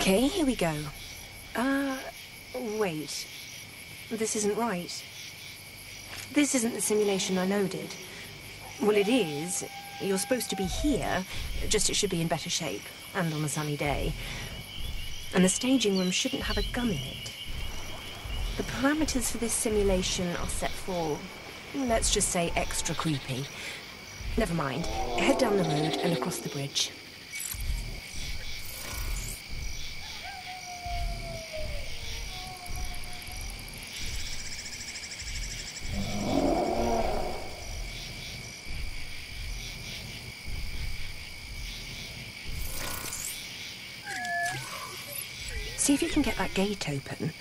Okay, here we go. Uh, wait. This isn't right. This isn't the simulation I loaded. Well, it is. You're supposed to be here, just it should be in better shape, and on a sunny day. And the staging room shouldn't have a gun in it. The parameters for this simulation are set for, let's just say, extra creepy. Never mind. Head down the road and across the bridge. See if you can get that gate open.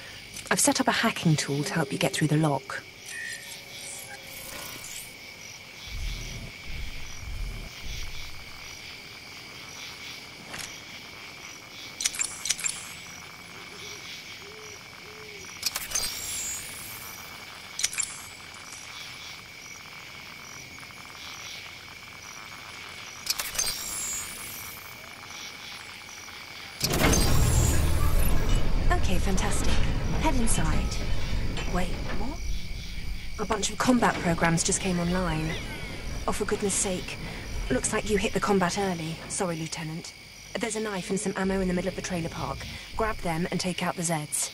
I've set up a hacking tool to help you get through the lock. Okay, fantastic. Head inside. Wait, what? A bunch of combat programs just came online. Oh, for goodness sake. Looks like you hit the combat early. Sorry, Lieutenant. There's a knife and some ammo in the middle of the trailer park. Grab them and take out the Zeds.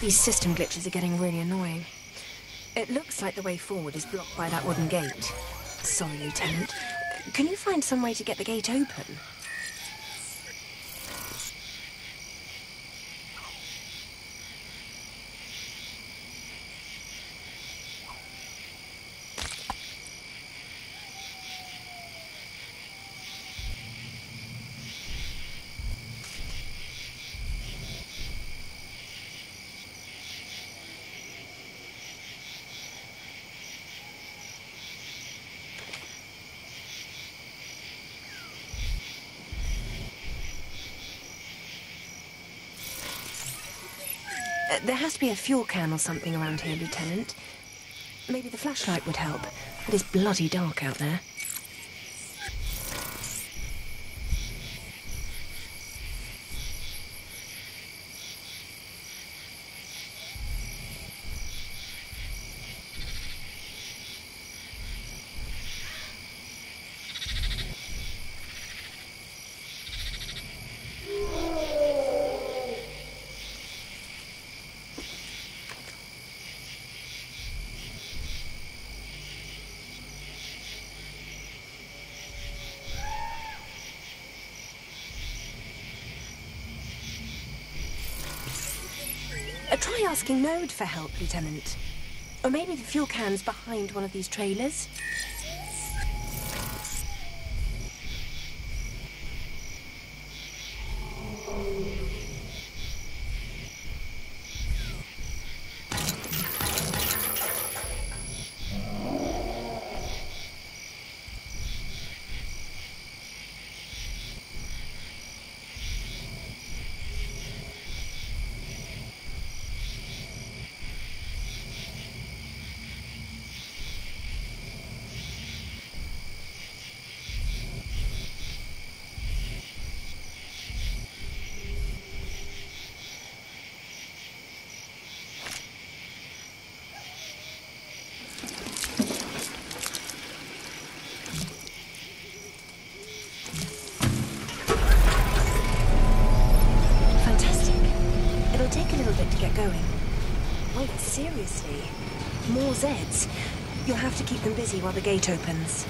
These system glitches are getting really annoying. It looks like the way forward is blocked by that wooden gate. Sorry, Lieutenant. Can you find some way to get the gate open? There has to be a fuel can or something around here, Lieutenant. Maybe the flashlight would help. It is bloody dark out there. Try asking Node for help, Lieutenant. Or maybe the fuel can's behind one of these trailers. Zeds? You'll have to keep them busy while the gate opens.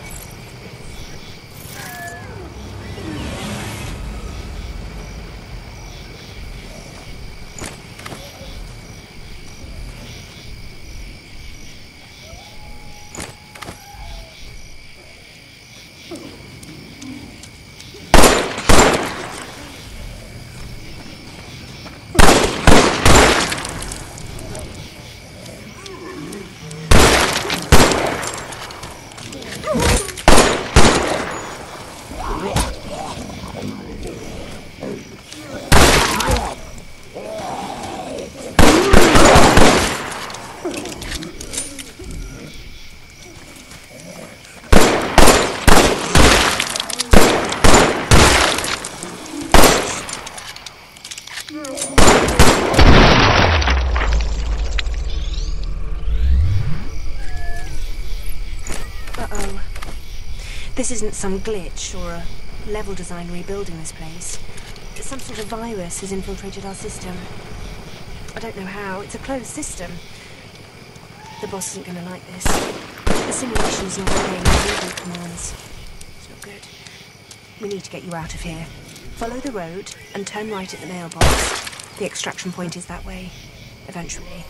This isn't some glitch or a level design rebuilding this place. Some sort of virus has infiltrated our system. I don't know how. It's a closed system. The boss isn't going to like this. The simulation's not obeying the commands. It's not good. We need to get you out of here. Follow the road and turn right at the mailbox. The extraction point is that way. Eventually.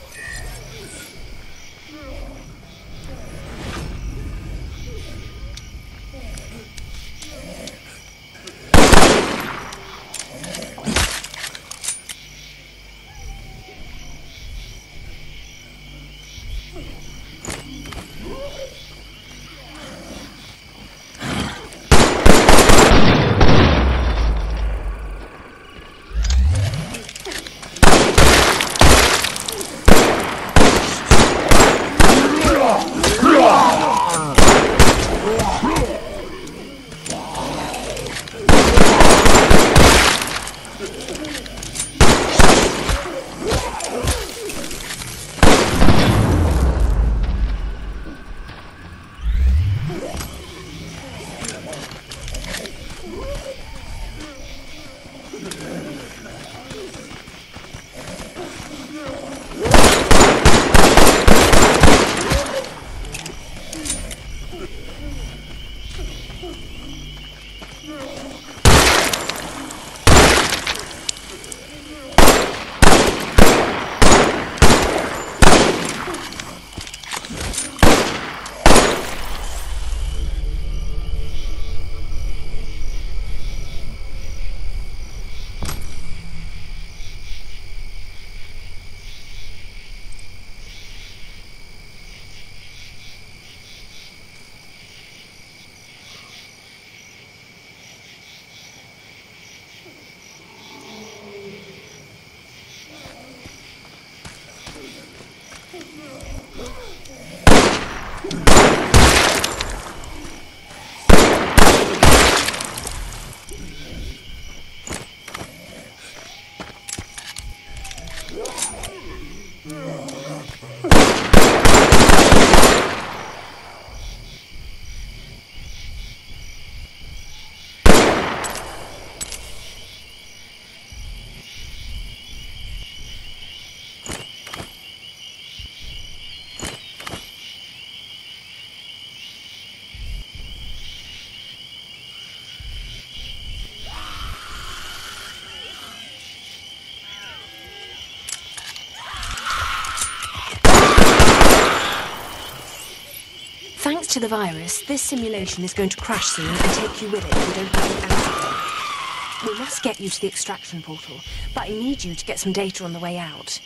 To the virus, this simulation is going to crash soon and take you with it if don't get out. We must get you to the extraction portal, but I need you to get some data on the way out.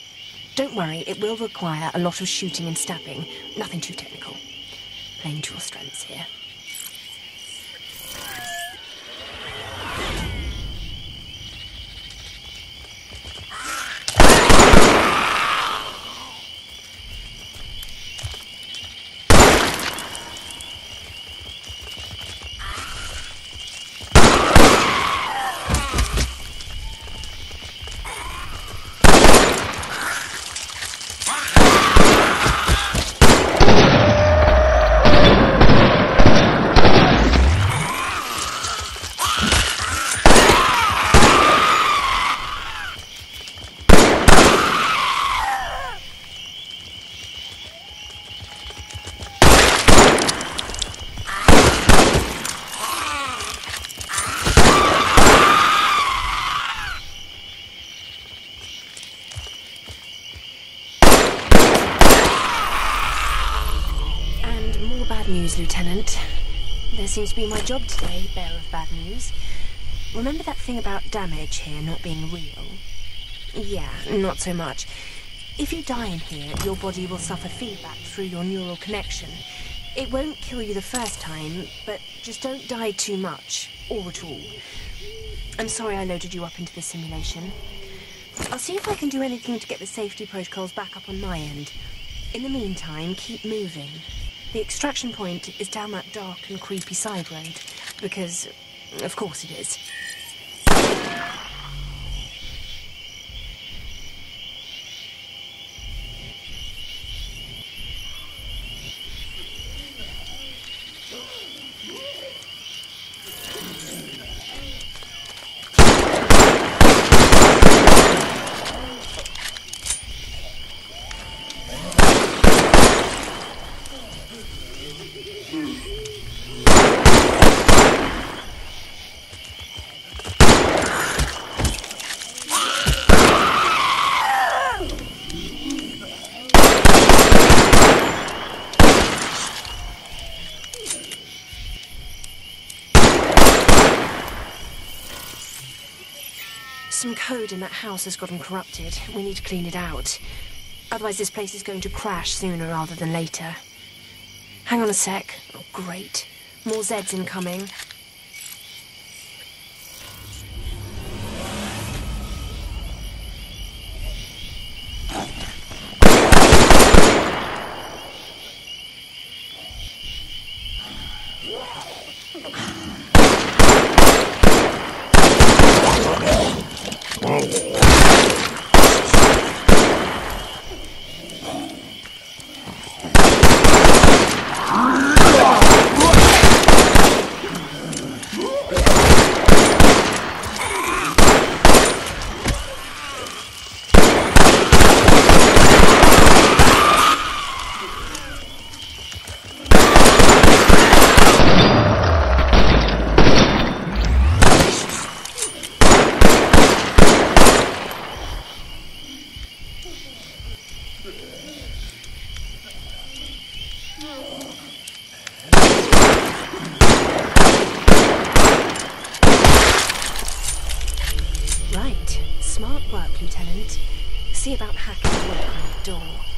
Don't worry, it will require a lot of shooting and stabbing. Nothing too technical. Playing to your strengths here. Seems to be my job today, bearer of bad news. Remember that thing about damage here not being real? Yeah, not so much. If you die in here, your body will suffer feedback through your neural connection. It won't kill you the first time, but just don't die too much, or at all. I'm sorry I loaded you up into the simulation. I'll see if I can do anything to get the safety protocols back up on my end. In the meantime, keep moving. The extraction point is down that dark and creepy side road, because, of course it is. Some code in that house has gotten corrupted. We need to clean it out. Otherwise, this place is going to crash sooner rather than later. Hang on a sec. Oh, great. More Zeds incoming. Right. Smart work, Lieutenant. See about hacking the door.